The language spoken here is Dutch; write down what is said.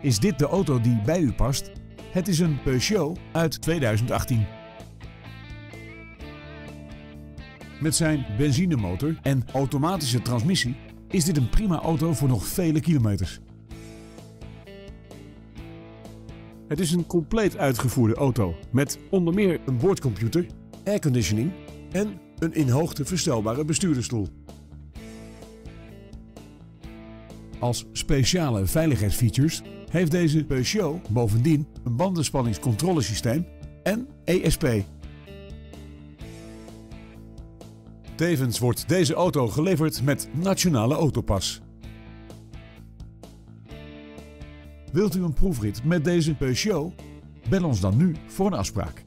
Is dit de auto die bij u past? Het is een Peugeot uit 2018. Met zijn benzinemotor en automatische transmissie is dit een prima auto voor nog vele kilometers. Het is een compleet uitgevoerde auto met onder meer een boordcomputer, airconditioning en een in hoogte verstelbare bestuurdersstoel. Als speciale veiligheidsfeatures heeft deze Peugeot bovendien een bandenspanningscontrolesysteem en ESP. Tevens wordt deze auto geleverd met Nationale Autopas. Wilt u een proefrit met deze Peugeot? Bel ons dan nu voor een afspraak.